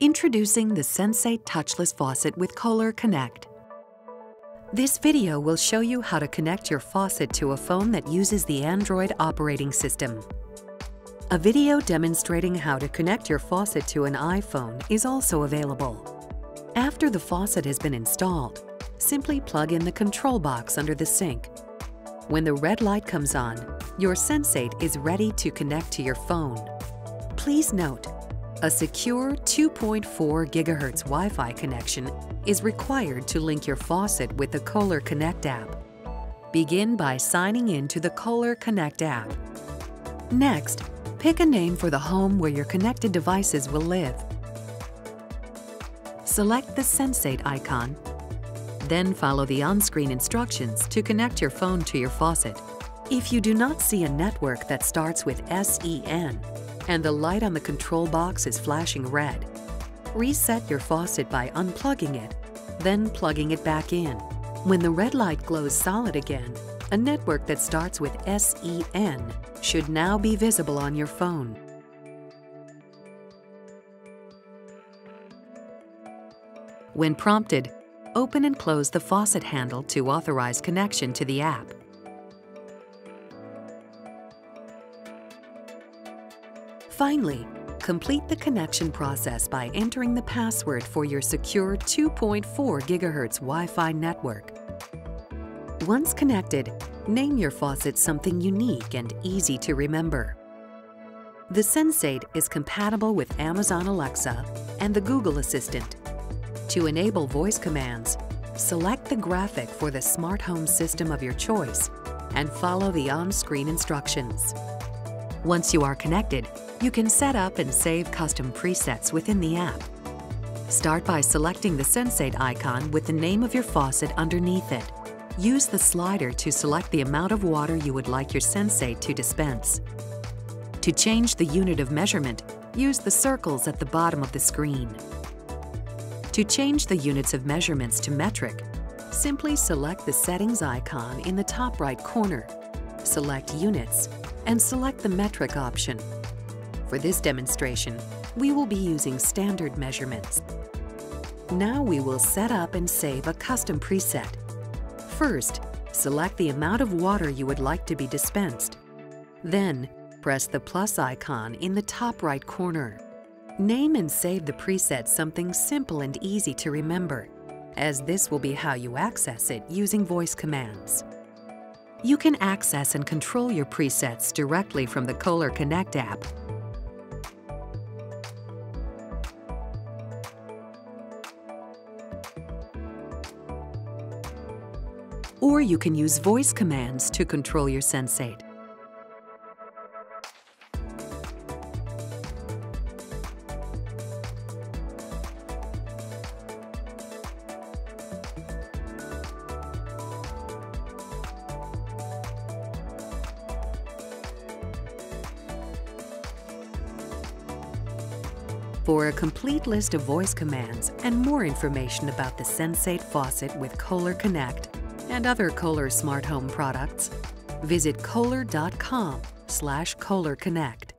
Introducing the Sensate Touchless Faucet with Kohler Konnect. This video will show you how to connect your faucet to a phone that uses the Android operating system. A video demonstrating how to connect your faucet to an iPhone is also available. After the faucet has been installed, simply plug in the control box under the sink. When the red light comes on, your Sensate is ready to connect to your phone. Please note, a secure 2.4 GHz Wi-Fi connection is required to link your faucet with the Kohler Konnect app. Begin by signing in to the Kohler Konnect app. Next, pick a name for the home where your connected devices will live. Select the Sensate icon, then follow the on-screen instructions to connect your phone to your faucet. If you do not see a network that starts with SEN and the light on the control box is flashing red, reset your faucet by unplugging it, then plugging it back in. When the red light glows solid again, a network that starts with SEN should now be visible on your phone. When prompted, open and close the faucet handle to authorize connection to the app. Finally, complete the connection process by entering the password for your secure 2.4 GHz Wi-Fi network. Once connected, name your faucet something unique and easy to remember. The Sensate is compatible with Amazon Alexa and the Google Assistant. To enable voice commands, select the graphic for the smart home system of your choice and follow the on-screen instructions. Once you are connected, you can set up and save custom presets within the app. Start by selecting the Sensate icon with the name of your faucet underneath it. Use the slider to select the amount of water you would like your Sensate to dispense. To change the unit of measurement, use the circles at the bottom of the screen. To change the units of measurements to metric, simply select the settings icon in the top right corner, select Units, and select the metric option. For this demonstration, we will be using standard measurements. Now we will set up and save a custom preset. First, select the amount of water you would like to be dispensed. Then, press the plus icon in the top right corner. Name and save the preset something simple and easy to remember, as this will be how you access it using voice commands. You can access and control your presets directly from the Kohler Konnect app. Or you can use voice commands to control your Sensate. For a complete list of voice commands and more information about the Sensate faucet with Kohler Konnect and other Kohler smart home products, visit kohler.com slash Kohler Konnect.